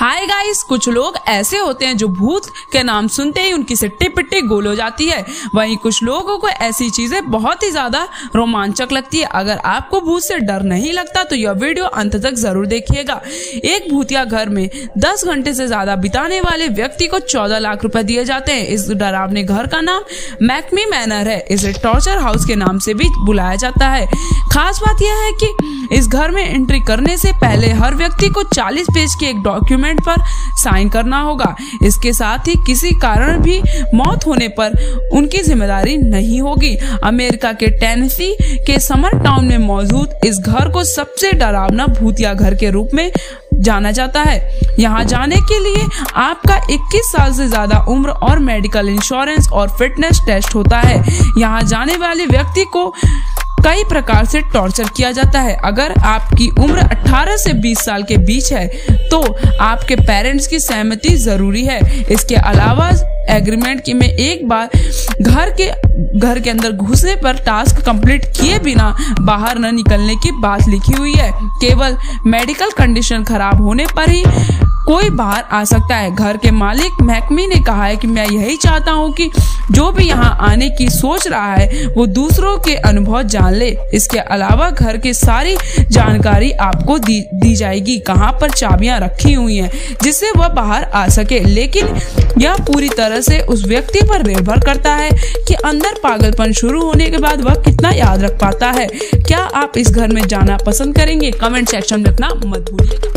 Hi guys, कुछ लोग ऐसे होते हैं जो भूत के नाम सुनते ही उनकी सिट्टी पिट्टी गोल हो जाती है। वहीं कुछ लोगों को ऐसी चीज़ें बहुत ही ज़्यादा रोमांचक लगती है। अगर आपको भूत से डर नहीं लगता तो यह वीडियो अंत तक ज़रूर देखिएगा। एक भूतिया घर में 10 घंटे से ज़्यादा बिताने वाले व्यक्ति को 14 लाख रुपए दिए जाते हैं। इस डरावने घर का नाम मैकमी मैनर है। इसे टॉर्चर हाउस के नाम से भी बुलाया जाता है। खास बात यह है कि इस घर में एंट्री करने से पहले हर व्यक्ति को 40 पेज के एक डॉक्यूमेंट पर साइन करना होगा। इसके साथ ही किसी कारण भी मौत होने पर उनकी ज़िम्मेदारी नहीं होगी। अमेरिका के टेनेसी के समर टाउन में मौजूद इस घर को सबसे डरावना भूतिया घर के रूप में जाना जाता है। यहाँ जाने के लिए आपका 21 साल से ज़्यादा उम्र और मेडिकल इंश्योरेंस और फिटनेस टेस्ट होता है। यहाँ जाने वाले व्यक्ति को कई प्रकार से टॉर्चर किया जाता है। अगर आपकी उम्र 18 से 20 साल के बीच है तो आपके पेरेंट्स की सहमति ज़रूरी है। इसके अलावा एग्रीमेंट की में एक बार घर के घर के अंदर घुसने पर टास्क कंप्लीट किए बिना बाहर न निकलने की बात लिखी हुई है। केवल मेडिकल कंडीशन खराब होने पर ही कोई बाहर आ सकता है। घर के मालिक महकमी ने कहा है कि मैं यही चाहता हूँ कि जो भी यहाँ आने की सोच रहा है वो दूसरों के अनुभव जान ले। इसके अलावा घर की सारी जानकारी आपको दी, दी जाएगी। कहाँ पर चाबियाँ रखी हुई हैं जिससे वह बाहर आ सके। लेकिन यह पूरी तरह से उस व्यक्ति पर निर्भर करता है कि अंदर पागलपन शुरू होने के बाद वह कितना याद रख पाता है। क्या आप इस घर में जाना पसंद करेंगे? कमेंट सेक्शन में अपना मत भूलिएगा।